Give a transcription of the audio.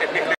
Gracias.